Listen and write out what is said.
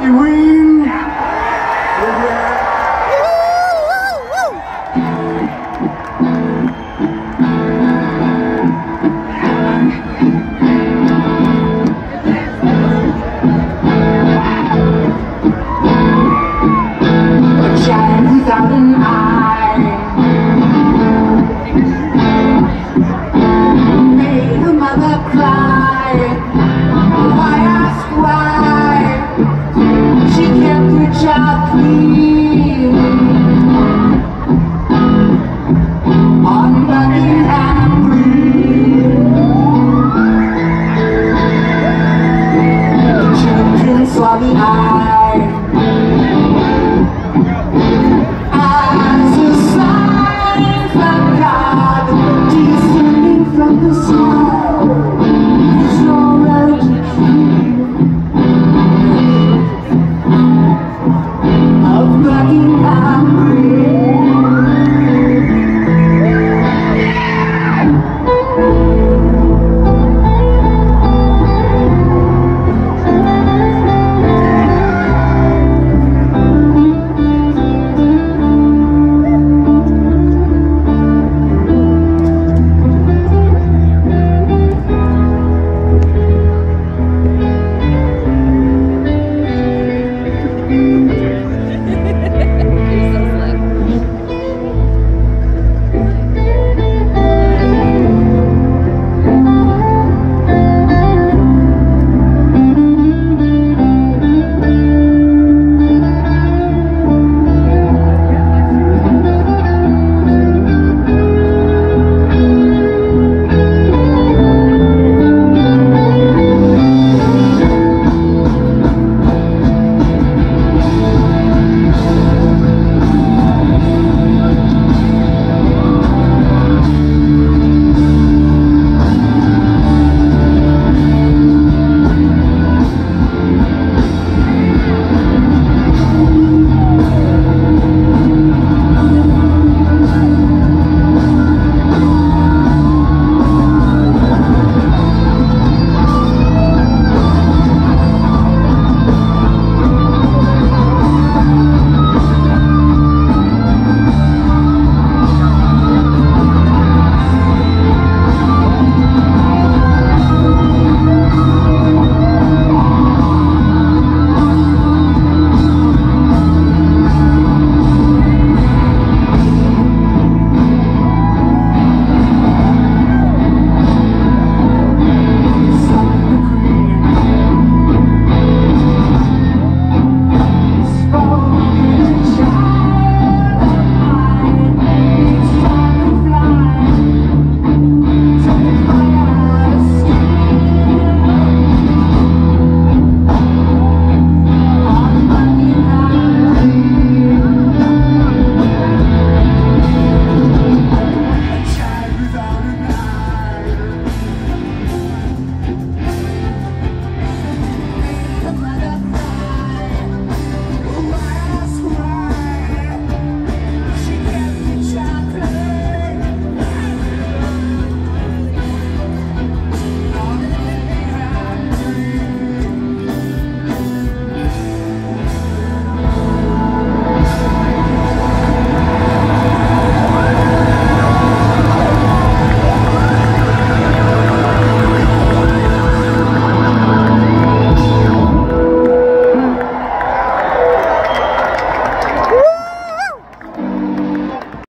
we بها.